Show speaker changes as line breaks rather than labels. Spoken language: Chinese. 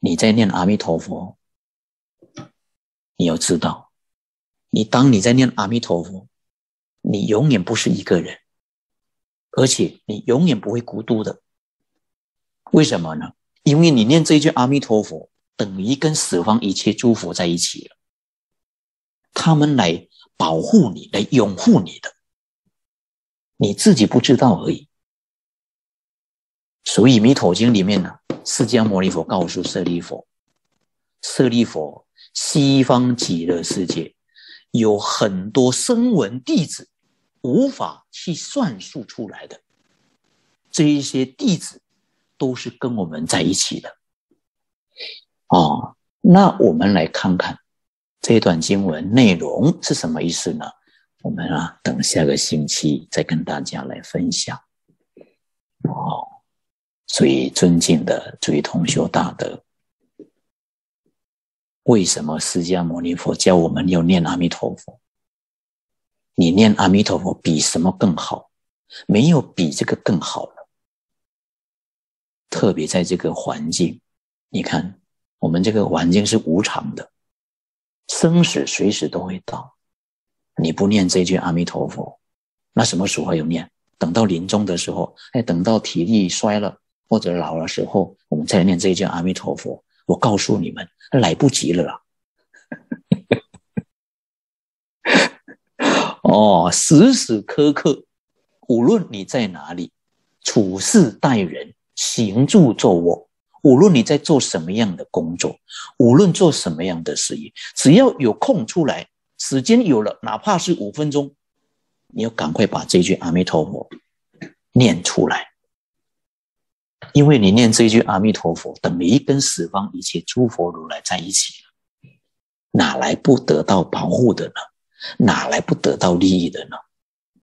你在念阿弥陀佛，你要知道，你当你在念阿弥陀佛，你永远不是一个人，而且你永远不会孤独的。为什么呢？因为你念这一句阿弥陀佛，等于跟十方一切诸佛在一起了，他们来保护你，来拥护你的，你自己不知道而已。所以《弥陀经》里面呢，释迦牟尼佛告诉舍利佛：“舍利佛，西方极乐世界有很多声闻弟子，无法去算数出来的。这一些弟子都是跟我们在一起的。”哦，那我们来看看这段经文内容是什么意思呢？我们啊，等下个星期再跟大家来分享。最。尊敬的诸位同学大德，为什么释迦牟尼佛教我们要念阿弥陀佛？你念阿弥陀佛比什么更好？没有比这个更好了。特别在这个环境，你看，我们这个环境是无常的，生死随时都会到。你不念这句阿弥陀佛，那什么时候有念？等到临终的时候，哎，等到体力衰了。或者老的时候，我们再念这一句阿弥陀佛。我告诉你们，来不及了啦！哦，时时刻刻，无论你在哪里，处事待人，行住坐卧，无论你在做什么样的工作，无论做什么样的事业，只要有空出来，时间有了，哪怕是五分钟，你要赶快把这句阿弥陀佛念出来。因为你念这一句阿弥陀佛，等于跟十方一切诸佛如来在一起了，哪来不得到保护的呢？哪来不得到利益的呢？